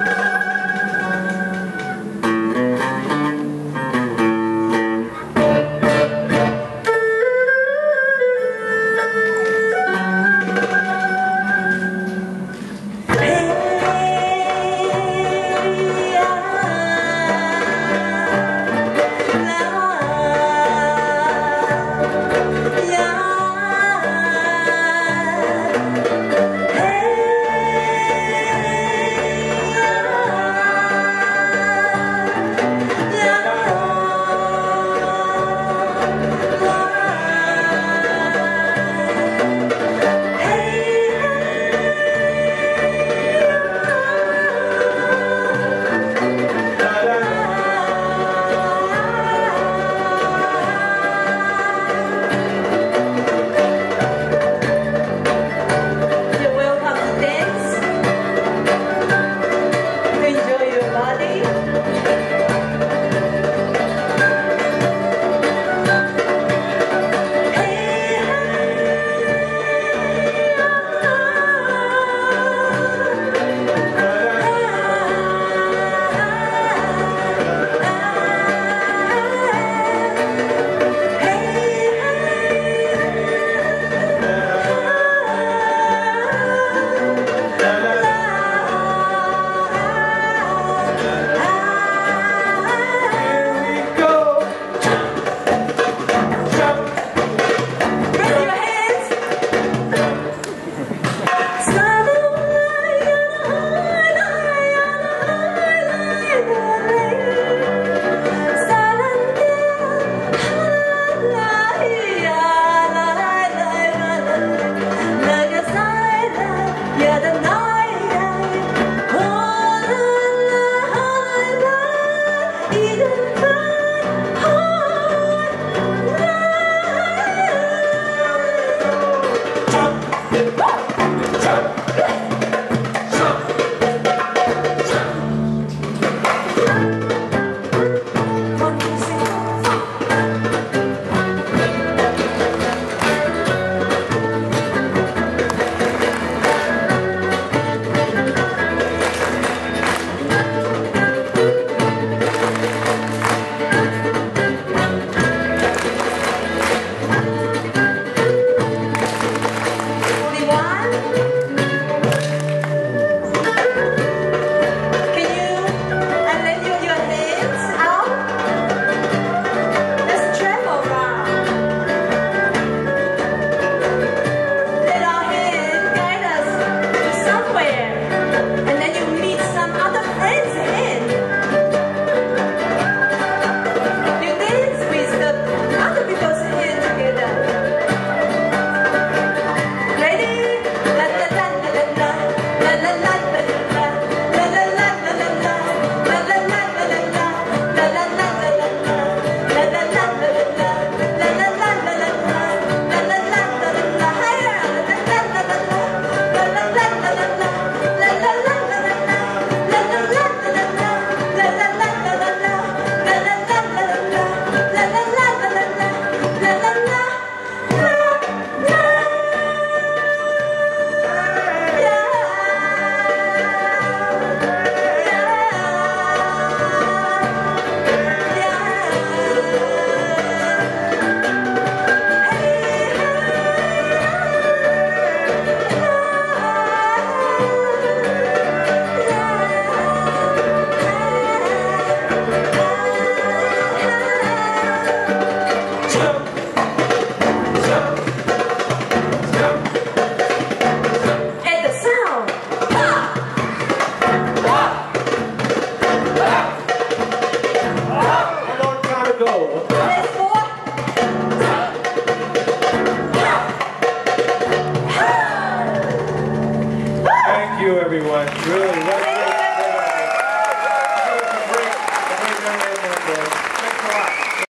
you Good.